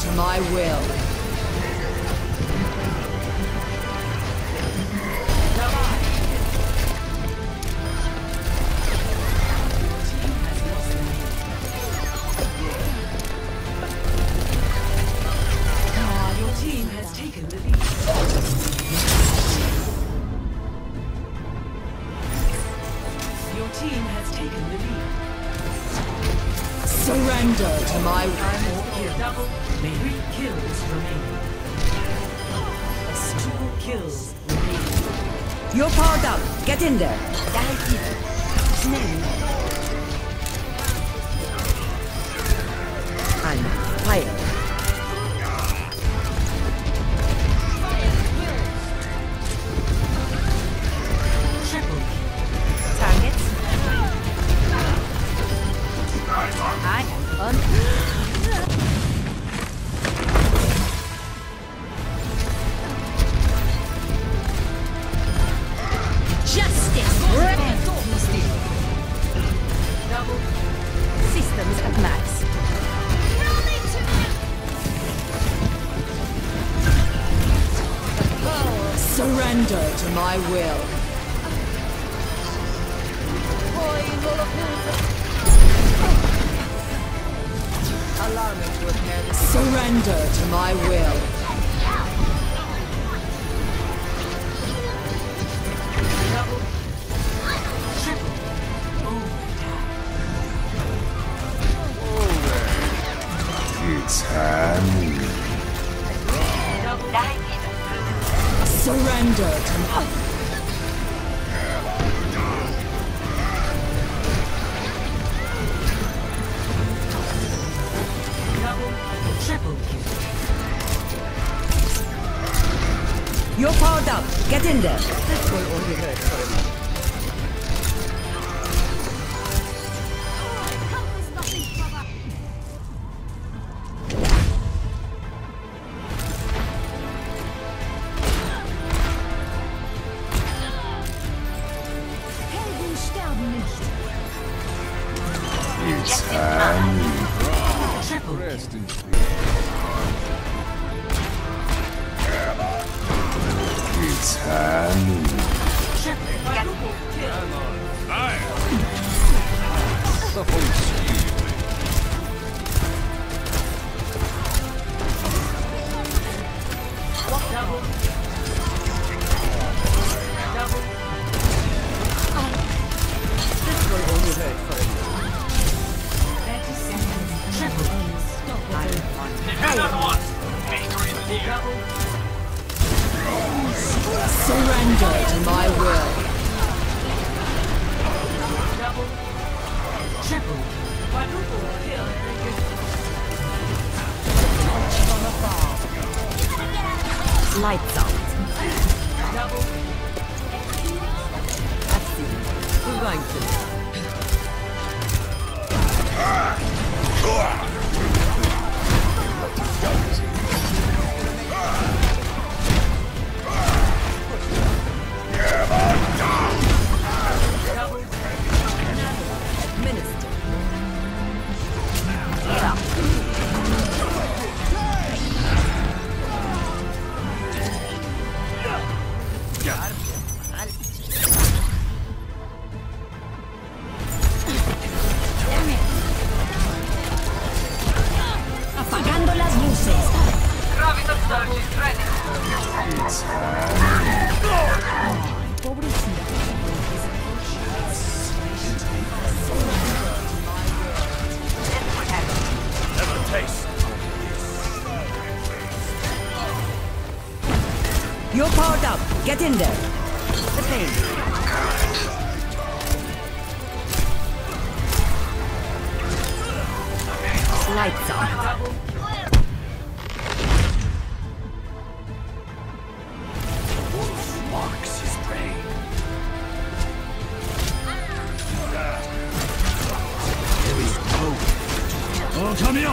to my will. Your team has taken the lead. Your team has taken the lead. Surrender to my Kill. Double. Three kills remaining. Two kills remaining. You're powered up. Get in there. I'm Surrender to my will. Allow me to repair. Surrender to my will. It's. Double. Surrender to my Double. Triple kill. You're powered up. Get in there. Helden Rest in peace. It's. Quadruple kill. Surrender to my will. Double. Triple. Quadruple kill. Lights out. Double. We're going to. You're powered up. Get in there. The pain. Lights out. の神、こ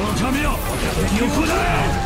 の神よ出てきよこ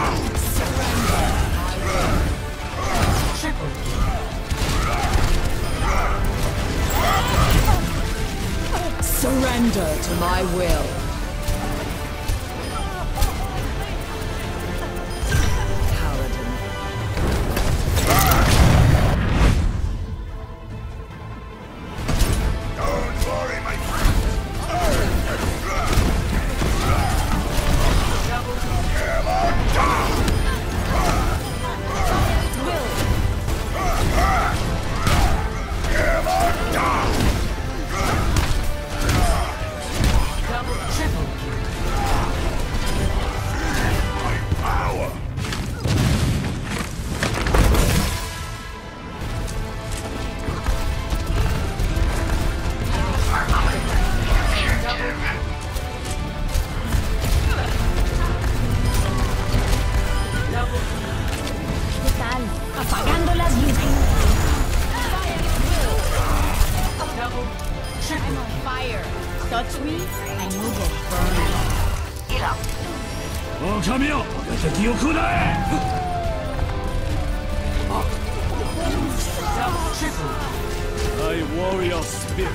my will. 神よ敵を食らえあ I warrior spirit.